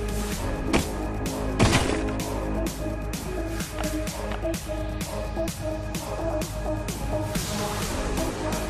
Thank you.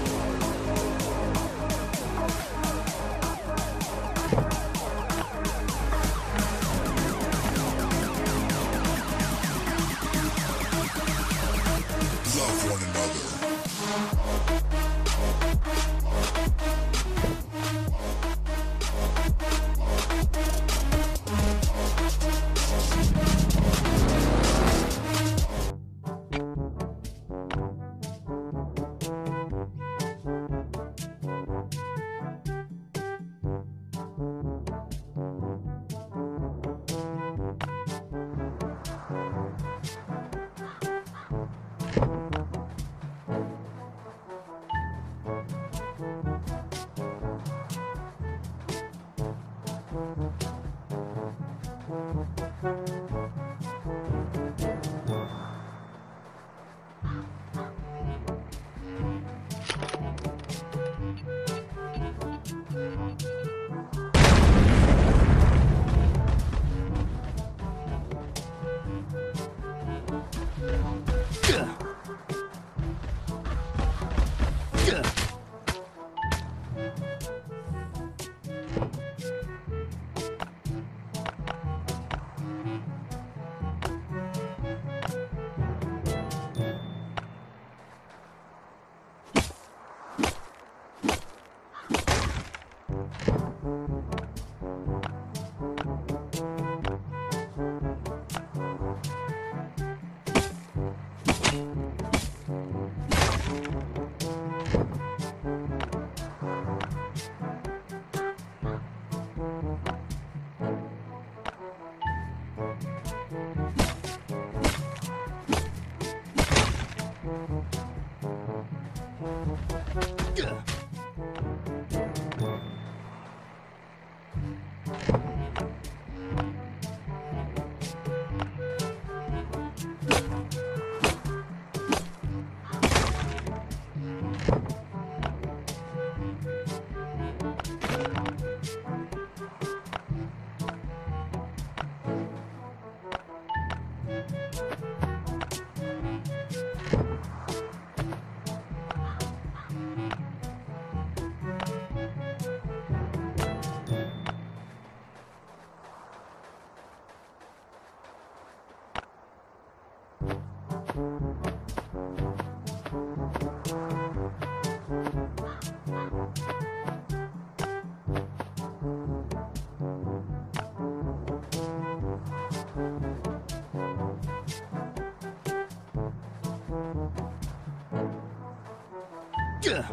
Yeah.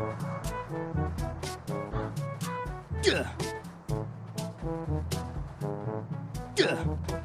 Duh. Duh.